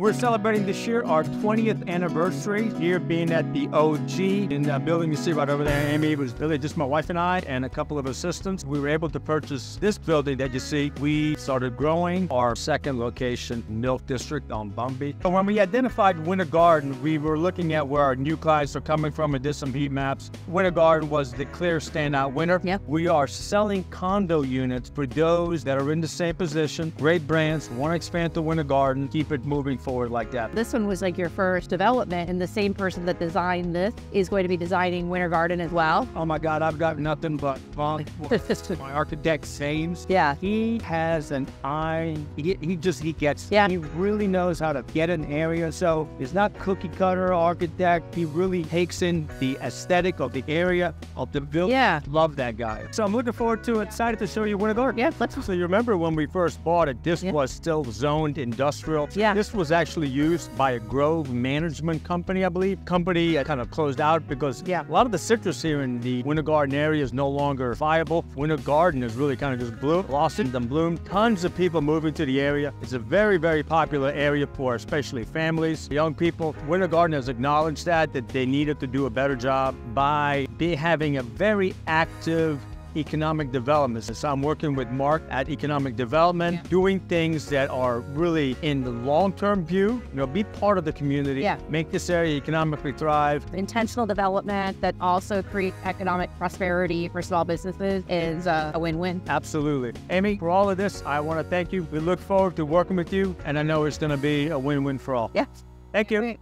We're celebrating this year our 20th anniversary, here being at the OG in uh, the building you see right over there, Amy. It was really just my wife and I and a couple of assistants. We were able to purchase this building that you see. We started growing our second location, Milk District on Bumby. So when we identified Winter Garden, we were looking at where our new clients are coming from and did some heat maps. Winter Garden was the clear standout winner. Yep. We are selling condo units for those that are in the same position, great brands, want to expand to Winter Garden, keep it moving forward like that. This one was like your first development, and the same person that designed this is going to be designing Winter Garden as well. Oh my God, I've got nothing but fun. my architect Sames. Yeah. He has an eye. He, he just he gets. Yeah. He really knows how to get an area. So he's not cookie cutter architect. He really takes in the aesthetic of the area of the building. Yeah. Love that guy. So I'm looking forward to it. Excited to show you Winter Garden. Yeah, let's- So you remember when we first bought it? This Yeah. was still zoned industrial. Yeah. This was actually used by a Grove Management Company, I believe. Company kind of closed out because Yeah. a lot of the citrus here in the Winter Garden area is no longer viable. Winter Garden is really kind of just lost it and bloomed. Tons of people moving to the area. It's a very, very popular area for especially families, young people. Winter Garden has acknowledged that, that they needed to do a better job by be having a very active economic development. So I'm working with Mark at Economic Development, Yeah. doing things that are really in the long-term view. You know, be part of the community. Yeah. Make this area economically thrive. Intentional development that also creates economic prosperity for small businesses is uh, a win-win. Absolutely. Amy, for all of this, I want to thank you. We look forward to working with you, and I know it's going to be a win-win for all. Yeah. Thank you.